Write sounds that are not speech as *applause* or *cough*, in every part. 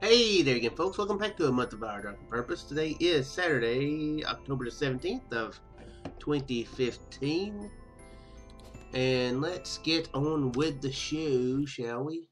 Hey there again, folks. Welcome back to a month of our Darker Purpose. Today is Saturday, October the 17th of 2015. And let's get on with the show, shall we?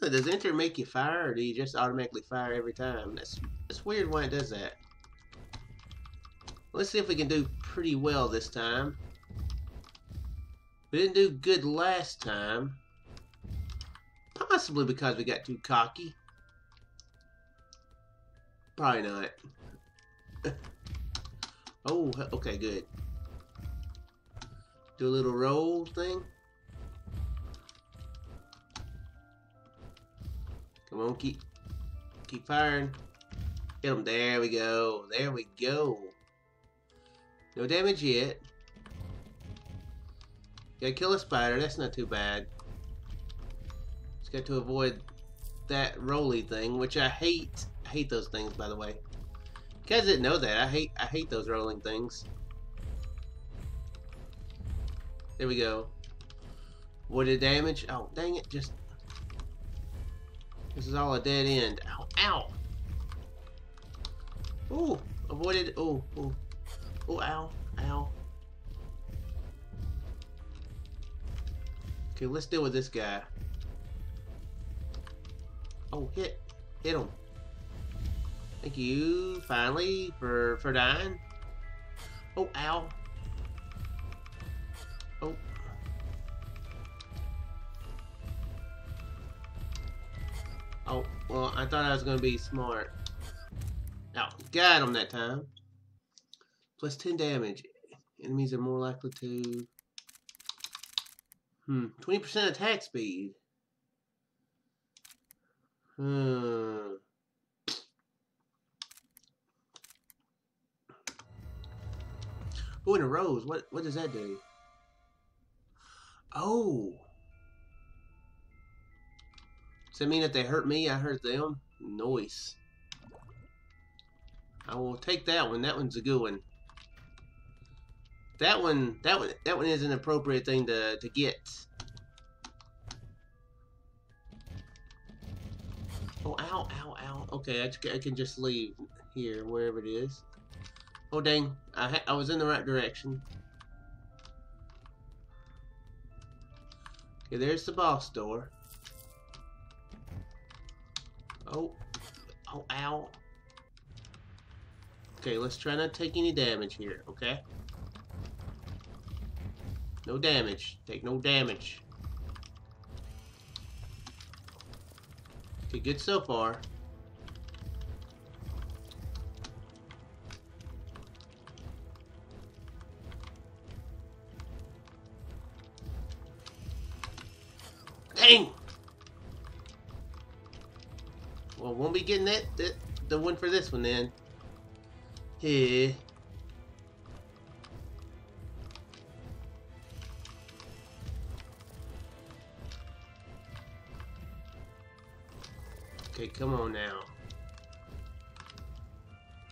Does enter make you fire, or do you just automatically fire every time? That's, that's weird why it does that. Let's see if we can do pretty well this time. We didn't do good last time. Possibly because we got too cocky. Probably not. *laughs* oh, okay, good. Do a little roll thing. Come on, keep keep firing. Hit him. There we go. There we go. No damage yet. Gotta kill a spider. That's not too bad. Got to avoid that roly thing, which I hate. I hate those things, by the way. You guys didn't know that. I hate I hate those rolling things. There we go. Avoided damage. Oh, dang it. Just... This is all a dead end. Ow. Ow. Ooh. Avoided. Ooh. Ooh. Ooh. Ow. Ow. Okay, let's deal with this guy. Oh, hit. Hit him. Thank you, finally, for, for dying. Oh, ow. Oh. Oh, well, I thought I was going to be smart. Oh, got him that time. Plus 10 damage. Enemies are more likely to... Hmm, 20% attack speed. Hmm. Oh, and a rose. What what does that do? Oh. Does that mean that they hurt me, I hurt them? Noise. I will take that one. That one's a good one. That one, that one, that one is an appropriate thing to to get. Oh, ow, ow, ow. Okay, I, I can just leave here, wherever it is. Oh, dang. I, I was in the right direction. Okay, there's the boss door. Oh. Oh, ow. Okay, let's try not to take any damage here, okay? No damage. Take no damage. Good so far. Dang! Well, won't be getting that, that the one for this one then. Yeah. Okay, come on now.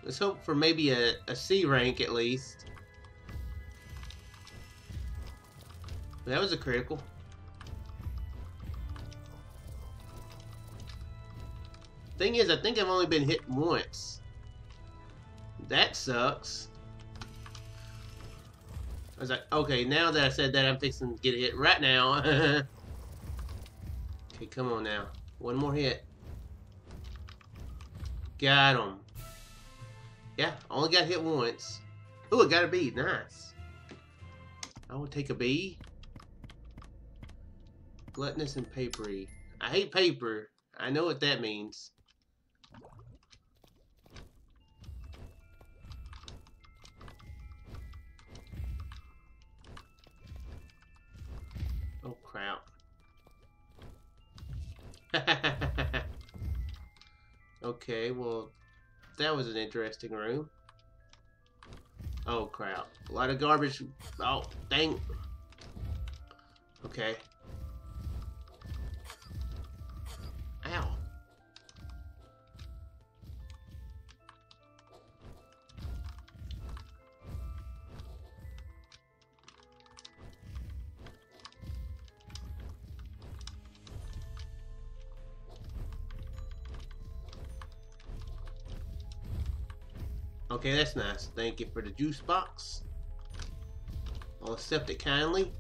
Let's hope for maybe a, a C rank at least. That was a critical. Thing is, I think I've only been hit once. That sucks. I was like, okay, now that I said that, I'm fixing to get hit right now. *laughs* okay, come on now. One more hit. Got him. Yeah, only got hit once. Ooh, I got a B. Nice. I will take a B. Gluttonous and papery. I hate paper. I know what that means. Okay, well, that was an interesting room. Oh, crap. A lot of garbage. Oh, dang. Okay. Okay, that's nice. Thank you for the juice box. I'll accept it kindly.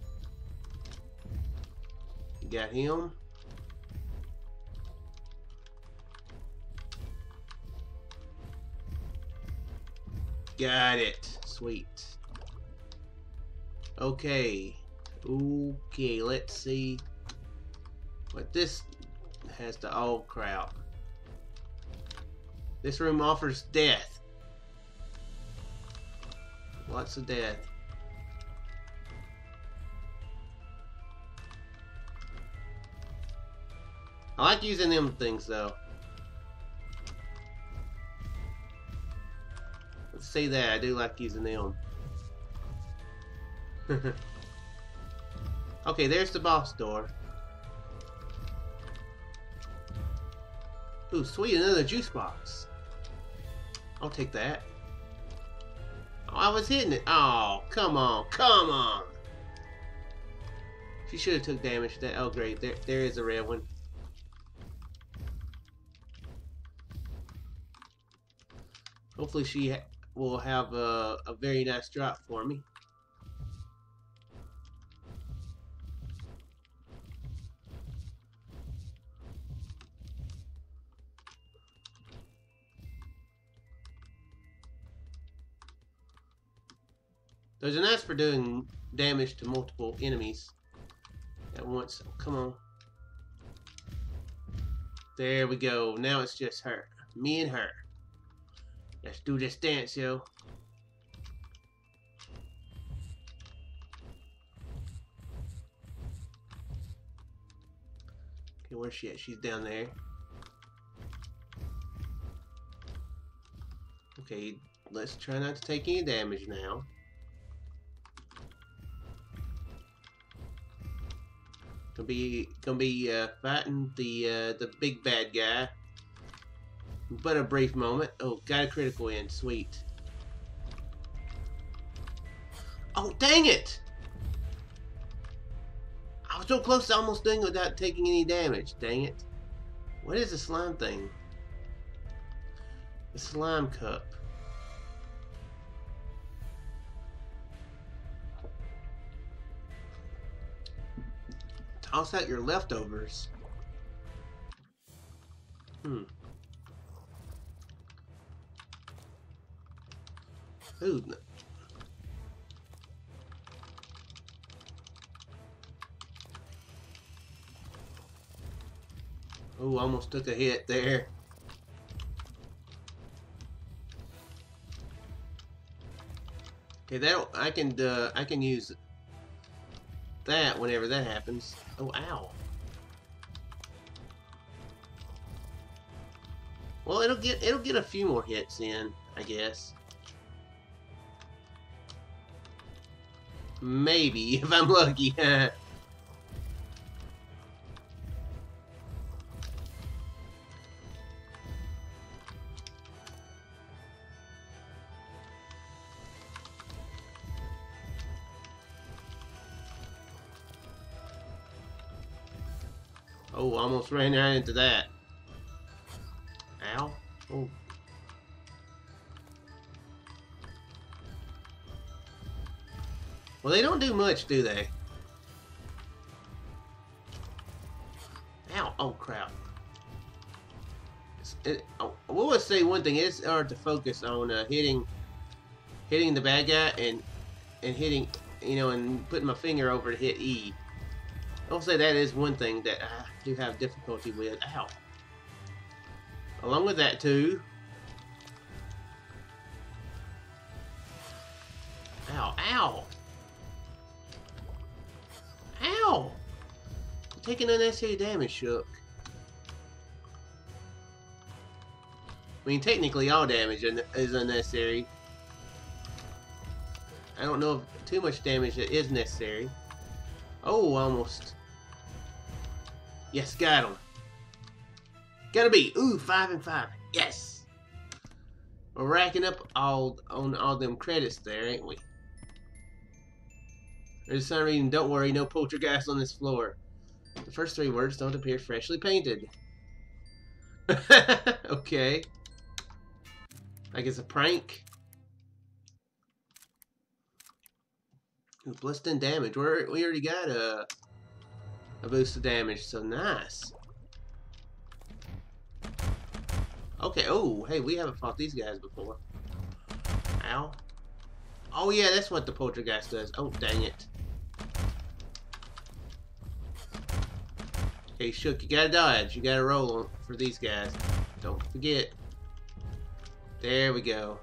Got him. Got it. Sweet. Okay. Okay, let's see what this has to all crap. This room offers death. Lots of death. I like using them things though. Let's say that, I do like using them. *laughs* okay, there's the boss door. Ooh, sweet, another juice box. I'll take that. I was hitting it. Oh, come on, come on. She should have took damage that. Oh, great. There, there is a red one. Hopefully she ha will have a, a very nice drop for me. There's an for doing damage to multiple enemies at once. Oh, come on. There we go. Now it's just her. Me and her. Let's do this dance, yo. Okay, where's she at? She's down there. Okay, let's try not to take any damage now. Gonna be gonna be uh, fighting the uh, the big bad guy. But a brief moment. Oh, got a critical in. Sweet. Oh, dang it! I was so close to almost doing it without taking any damage. Dang it. What is the slime thing? The slime cup. Toss set your leftovers. Hmm. Food. Oh, almost took a hit there. Okay, that I can uh, I can use that whenever that happens. Oh, ow. Well, it'll get it'll get a few more hits in, I guess. Maybe, *laughs* if I'm lucky. *laughs* almost ran right into that. Ow. Oh. Well, they don't do much, do they? Ow. Oh, crap. It, I will say one thing. It's hard to focus on uh, hitting hitting the bad guy and and hitting, you know, and putting my finger over to hit E. I'll say that is one thing that I do have difficulty with. Ow. Along with that, too. Ow, ow. Ow! I'm taking unnecessary damage, Shook. I mean, technically all damage is unnecessary. I don't know if too much damage is necessary. Oh, almost. Yes, got him. Gotta be. Ooh, five and five. Yes. We're racking up all on all them credits there, ain't we? There's some reading, don't worry, no poltergeist on this floor. The first three words don't appear freshly painted. *laughs* okay. Like it's a prank. Plus 10 damage. We're, we already got a, a boost of damage, so nice. Okay, oh, hey, we haven't fought these guys before. Ow. Oh yeah, that's what the poltergeist does. Oh, dang it. Hey, Shook, you gotta dodge. You gotta roll for these guys. Don't forget. There we go.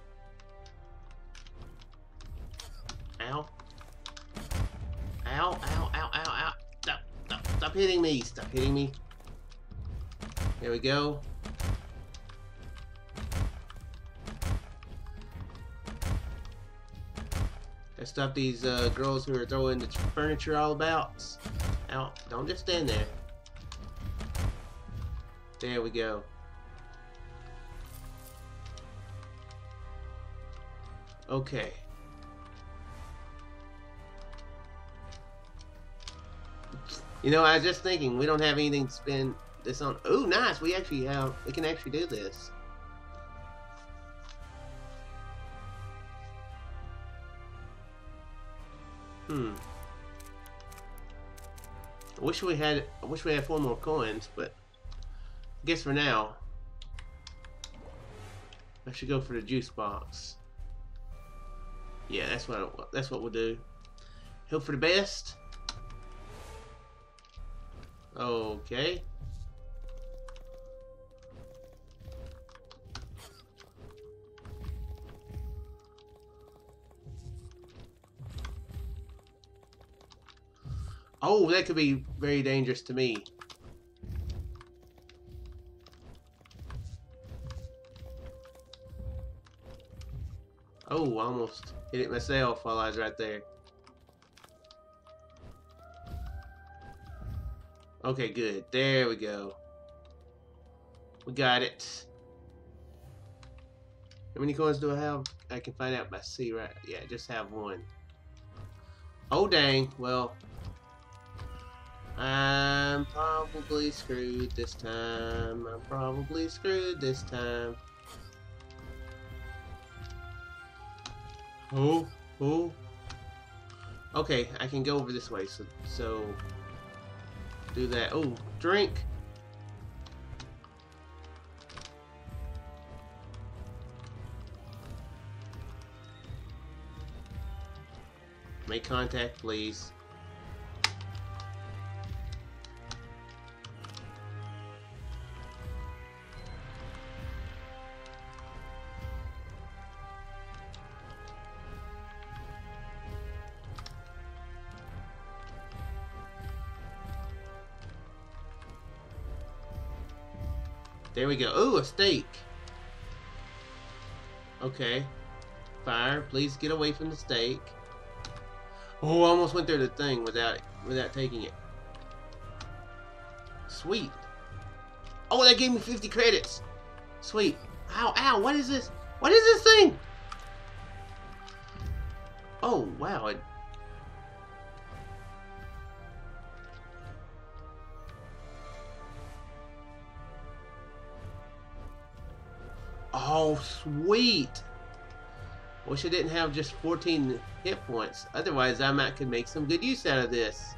Ow, ow, ow, ow, ow. Stop, stop, stop hitting me. Stop hitting me. There we go. Let's stop these uh, girls who are throwing the furniture all about. Out. Don't just stand there. There we go. Okay. You know, I was just thinking, we don't have anything to spend this on. Oh, nice. We actually have, we can actually do this. Hmm. I wish we had, I wish we had four more coins, but I guess for now, I should go for the juice box. Yeah, that's what that's what we'll do. Hope for the best. Okay. Oh, that could be very dangerous to me. Oh, almost hit it myself while I was right there. Okay, good. There we go. We got it. How many coins do I have? I can find out by C, right? Yeah, just have one. Oh, dang. Well, I'm probably screwed this time. I'm probably screwed this time. Oh, oh. Okay, I can go over this way, so, so do that. Oh, drink. Make contact, please. There we go. Ooh, a steak. Okay. Fire, please get away from the steak. Oh, I almost went through the thing without without taking it. Sweet. Oh, that gave me 50 credits. Sweet. Ow, ow, what is this? What is this thing? Oh, wow. It Oh, sweet. Wish I didn't have just 14 hit points. Otherwise, I might could make some good use out of this.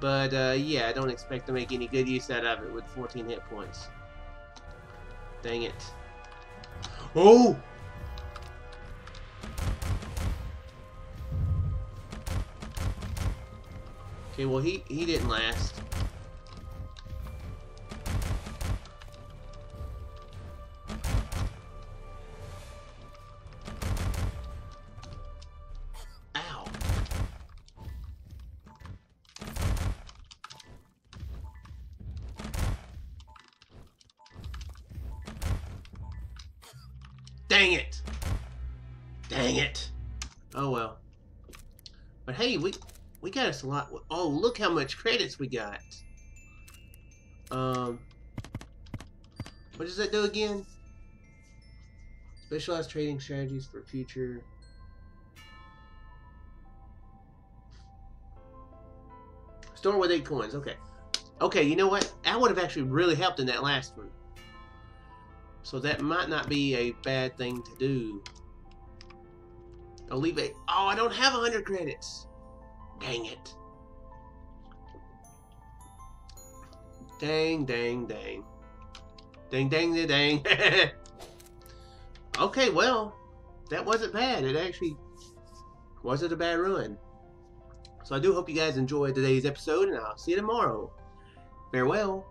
But, uh, yeah, I don't expect to make any good use out of it with 14 hit points. Dang it. Oh! Okay, well, he, he didn't last. Dang it! Dang it! Oh well. But hey, we we got us a lot. Oh, look how much credits we got. Um, what does that do again? Specialized trading strategies for future. Store with eight coins. Okay. Okay, you know what? That would have actually really helped in that last one. So that might not be a bad thing to do. Don't leave it. Oh, I don't have 100 credits. Dang it. Dang, dang, dang. Dang, dang, dang, dang. *laughs* okay, well, that wasn't bad. It actually wasn't a bad run. So I do hope you guys enjoyed today's episode, and I'll see you tomorrow. Farewell.